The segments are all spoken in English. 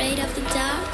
afraid of the dark?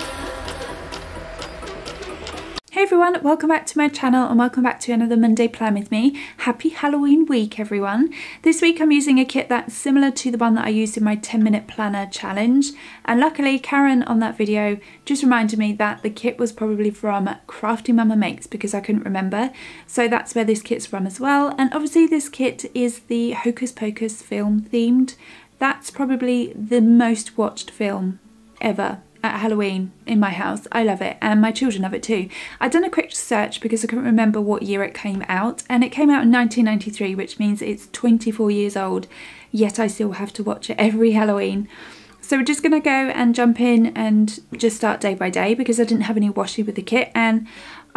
Hey everyone, welcome back to my channel and welcome back to another Monday plan with me. Happy Halloween week everyone. This week I'm using a kit that's similar to the one that I used in my 10 minute planner challenge and luckily Karen on that video just reminded me that the kit was probably from Crafty Mama Makes because I couldn't remember so that's where this kit's from as well and obviously this kit is the Hocus Pocus film themed. That's probably the most watched film ever at Halloween in my house. I love it and my children love it too. I'd done a quick search because I couldn't remember what year it came out and it came out in 1993 which means it's 24 years old yet I still have to watch it every Halloween. So we're just going to go and jump in and just start day by day because I didn't have any washi with the kit and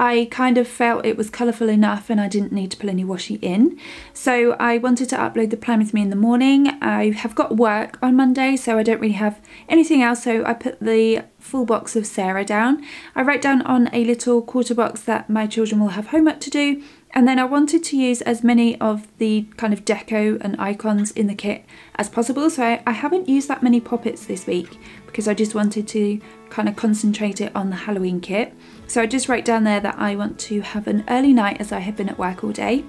I kind of felt it was colourful enough and I didn't need to pull any washi in. So I wanted to upload the plan with me in the morning. I have got work on Monday so I don't really have anything else so I put the full box of Sarah down. I wrote down on a little quarter box that my children will have homework to do and then I wanted to use as many of the kind of deco and icons in the kit as possible. So I, I, haven't used that many poppets this week because I just wanted to kind of concentrate it on the Halloween kit. So I just wrote down there that I want to have an early night as I have been at work all day.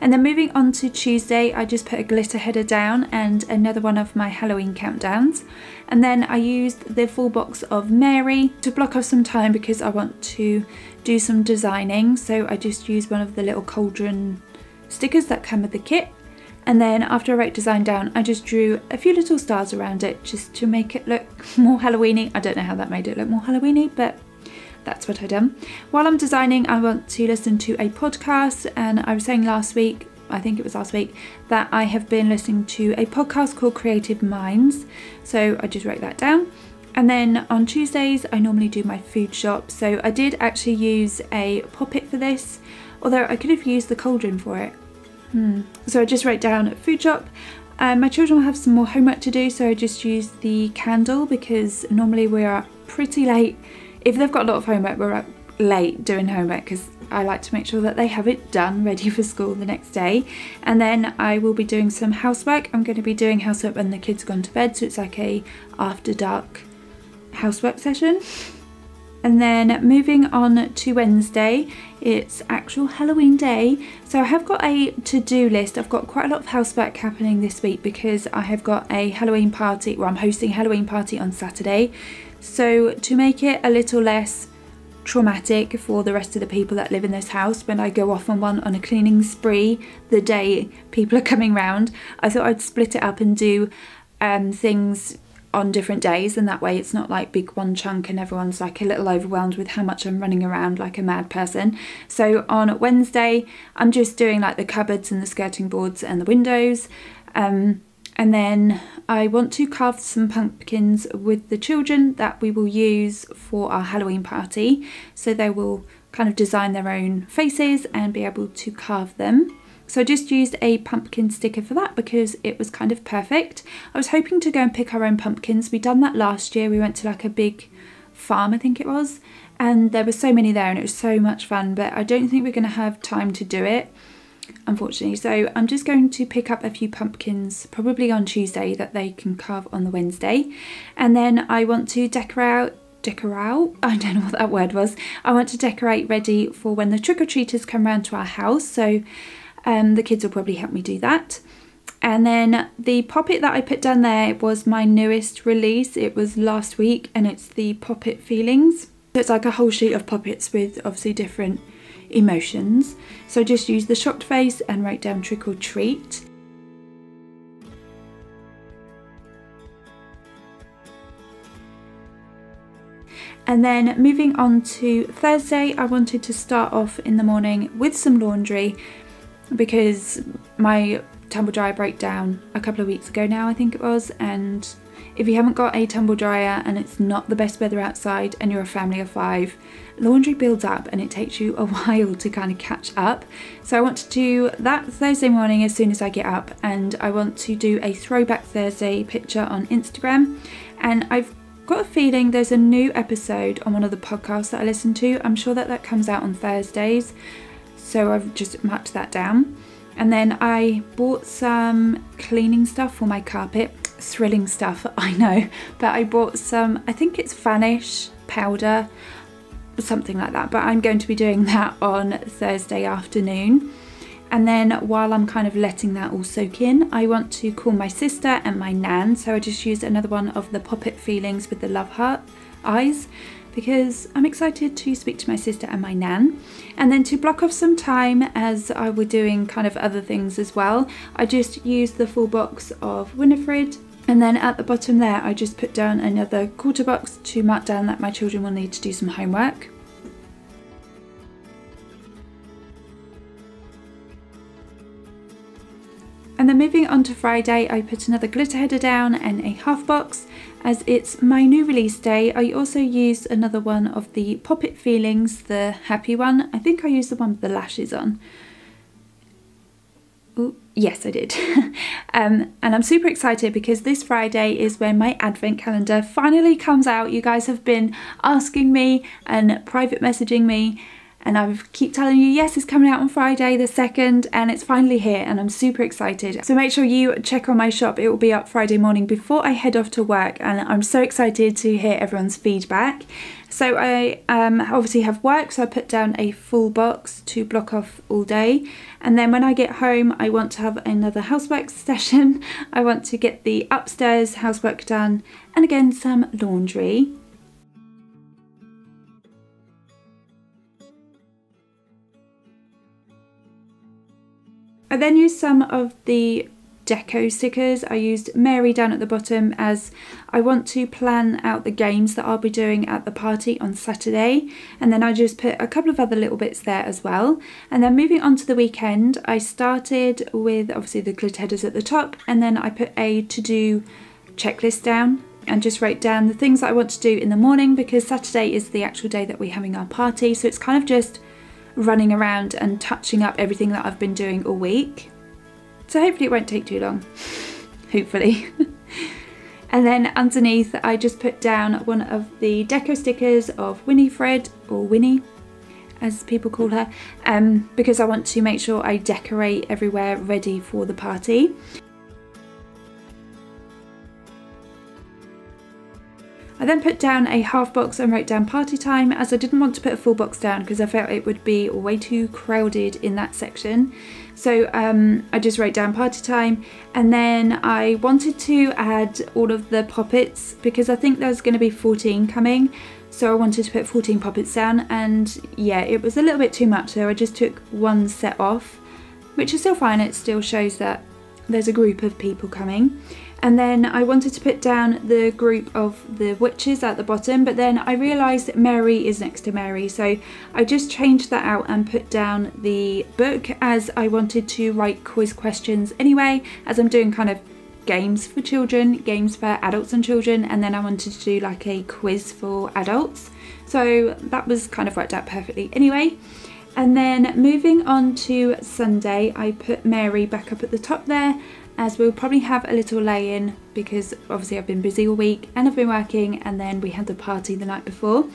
And then moving on to Tuesday, I just put a glitter header down and another one of my Halloween countdowns. And then I used the full box of Mary to block off some time because I want to do some designing. So I just used one of the little cauldron stickers that come with the kit. And then after I wrote design down, I just drew a few little stars around it just to make it look more Halloweeny. I don't know how that made it look more Halloweeny, but that's what I done. While I'm designing, I want to listen to a podcast and I was saying last week, I think it was last week, that I have been listening to a podcast called Creative Minds. So I just wrote that down. And then on Tuesdays, I normally do my food shop. So I did actually use a poppet for this, although I could have used the cauldron for it. Hmm. So I just wrote down food shop. Um, my children will have some more homework to do, so I just used the candle because normally we are pretty late if they've got a lot of homework, we're up late doing homework because I like to make sure that they have it done, ready for school the next day. And then I will be doing some housework. I'm going to be doing housework when the kids have gone to bed, so it's like a after dark housework session. And then moving on to Wednesday, it's actual Halloween day. So I have got a to-do list. I've got quite a lot of housework happening this week because I have got a Halloween party, well I'm hosting a Halloween party on Saturday. So to make it a little less traumatic for the rest of the people that live in this house when I go off on one on a cleaning spree the day people are coming round, I thought I'd split it up and do um, things on different days and that way it's not like big one chunk and everyone's like a little overwhelmed with how much I'm running around like a mad person. So on Wednesday I'm just doing like the cupboards and the skirting boards and the windows. Um, and then I want to carve some pumpkins with the children that we will use for our Halloween party. So they will kind of design their own faces and be able to carve them. So I just used a pumpkin sticker for that because it was kind of perfect. I was hoping to go and pick our own pumpkins. We done that last year. We went to like a big farm, I think it was, and there were so many there and it was so much fun, but I don't think we're going to have time to do it unfortunately. So I'm just going to pick up a few pumpkins probably on Tuesday that they can carve on the Wednesday. And then I want to decorate decorate I don't know what that word was I want to decorate ready for when the trick-or-treaters come round to our house so um, the kids will probably help me do that and then the poppet that I put down there was my newest release it was last week and it's the poppet feelings so it's like a whole sheet of poppets with obviously different emotions. So just use the shocked face and write down trick or treat. And then moving on to Thursday, I wanted to start off in the morning with some laundry because my tumble dryer broke down a couple of weeks ago now, I think it was, and if you haven't got a tumble dryer and it's not the best weather outside and you're a family of five, laundry builds up and it takes you a while to kind of catch up. So I want to do that Thursday morning as soon as I get up and I want to do a throwback Thursday picture on Instagram and I've got a feeling there's a new episode on one of the podcasts that I listen to. I'm sure that that comes out on Thursdays so I've just marked that down. And then I bought some cleaning stuff for my carpet thrilling stuff, I know, but I bought some, I think it's Vanish powder, something like that, but I'm going to be doing that on Thursday afternoon. And then while I'm kind of letting that all soak in, I want to call my sister and my nan. So I just used another one of the Poppet Feelings with the love heart eyes because I'm excited to speak to my sister and my nan. And then to block off some time as I were doing kind of other things as well, I just used the full box of Winifred and then at the bottom there, I just put down another quarter box to mark down that my children will need to do some homework. And then moving on to Friday, I put another glitter header down and a half box. As it's my new release day, I also used another one of the Poppet Feelings, the happy one. I think I used the one with the lashes on. Ooh, yes, I did. um, and I'm super excited because this Friday is when my advent calendar finally comes out. You guys have been asking me and private messaging me and I keep telling you, yes, it's coming out on Friday the 2nd and it's finally here and I'm super excited. So make sure you check on my shop. It will be up Friday morning before I head off to work and I'm so excited to hear everyone's feedback. So I um, obviously have work, so I put down a full box to block off all day. And then when I get home, I want to have another housework session. I want to get the upstairs housework done and again some laundry. I then used some of the deco stickers. I used Mary down at the bottom as I want to plan out the games that I'll be doing at the party on Saturday. And then I just put a couple of other little bits there as well. And then moving on to the weekend I started with obviously the glitter headers at the top and then I put a to-do checklist down and just wrote down the things that I want to do in the morning because Saturday is the actual day that we're having our party. So it's kind of just running around and touching up everything that I've been doing all week. So hopefully it won't take too long, hopefully. and then underneath I just put down one of the deco stickers of Winifred or Winnie as people call her um, because I want to make sure I decorate everywhere ready for the party. I then put down a half box and wrote down party time as I didn't want to put a full box down because I felt it would be way too crowded in that section. So um, I just wrote down party time and then I wanted to add all of the poppets because I think there's going to be 14 coming. So I wanted to put 14 poppets down and yeah, it was a little bit too much so I just took one set off, which is still fine, it still shows that there's a group of people coming. And then I wanted to put down the group of the witches at the bottom, but then I realised that Mary is next to Mary. So I just changed that out and put down the book as I wanted to write quiz questions anyway, as I'm doing kind of games for children, games for adults and children, and then I wanted to do like a quiz for adults. So that was kind of worked out perfectly anyway. And then moving on to Sunday, I put Mary back up at the top there as we'll probably have a little lay-in because obviously I've been busy all week and I've been working and then we had the party the night before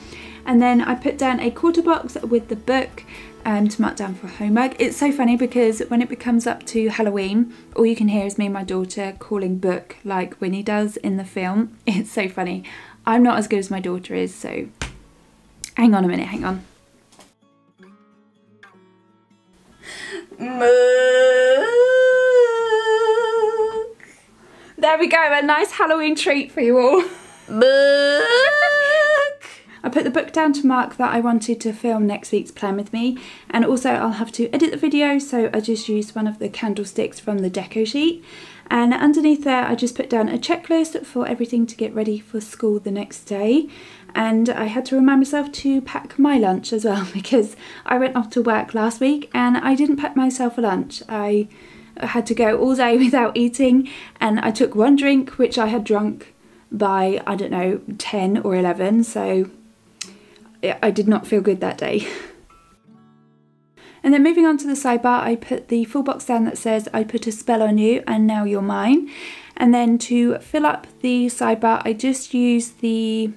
and then I put down a quarter box with the book um, to mark down for homework. It's so funny because when it becomes up to Halloween all you can hear is me and my daughter calling book like Winnie does in the film. It's so funny. I'm not as good as my daughter is so hang on a minute, hang on. There we go, a nice Halloween treat for you all. Book! I put the book down to mark that I wanted to film next week's Plan With Me and also I'll have to edit the video so I just used one of the candlesticks from the deco sheet and underneath there I just put down a checklist for everything to get ready for school the next day and I had to remind myself to pack my lunch as well because I went off to work last week and I didn't pack myself a lunch. I had to go all day without eating and I took one drink which I had drunk by I don't know 10 or 11 so I did not feel good that day. And then moving on to the sidebar, I put the full box down that says, I put a spell on you and now you're mine. And then to fill up the sidebar, I just used the,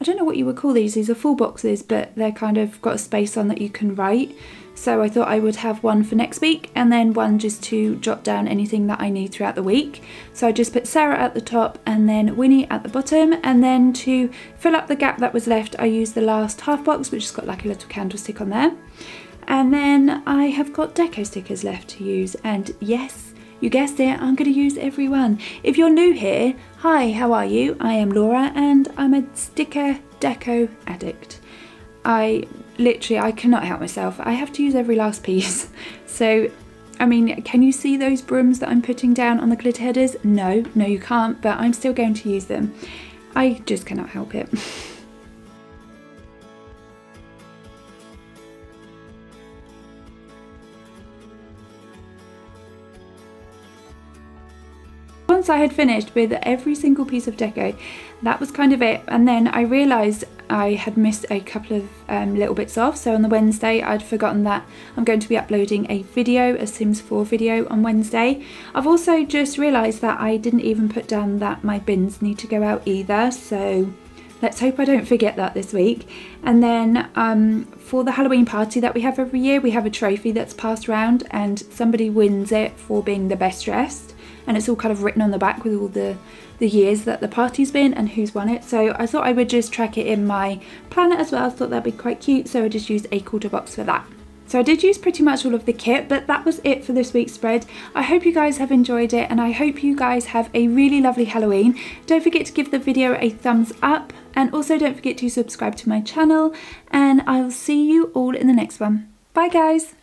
I don't know what you would call these, these are full boxes, but they're kind of got a space on that you can write. So I thought I would have one for next week and then one just to jot down anything that I need throughout the week. So I just put Sarah at the top and then Winnie at the bottom. And then to fill up the gap that was left, I used the last half box, which has got like a little candlestick on there. And then I have got deco stickers left to use. And yes, you guessed it, I'm going to use every one. If you're new here, hi, how are you? I am Laura and I'm a sticker deco addict. I literally, I cannot help myself. I have to use every last piece. So, I mean, can you see those brooms that I'm putting down on the glitter headers? No, no you can't, but I'm still going to use them. I just cannot help it. once I had finished with every single piece of deco, that was kind of it. And then I realised I had missed a couple of um, little bits off. So on the Wednesday, I'd forgotten that I'm going to be uploading a video, a Sims 4 video on Wednesday. I've also just realised that I didn't even put down that my bins need to go out either. So let's hope I don't forget that this week. And then um, for the Halloween party that we have every year, we have a trophy that's passed around and somebody wins it for being the best dressed and it's all kind of written on the back with all the the years that the party's been and who's won it so I thought I would just track it in my planner as well I thought that'd be quite cute so I just used a quarter box for that so I did use pretty much all of the kit, but that was it for this week's spread. I hope you guys have enjoyed it and I hope you guys have a really lovely Halloween. Don't forget to give the video a thumbs up and also don't forget to subscribe to my channel and I'll see you all in the next one. Bye guys!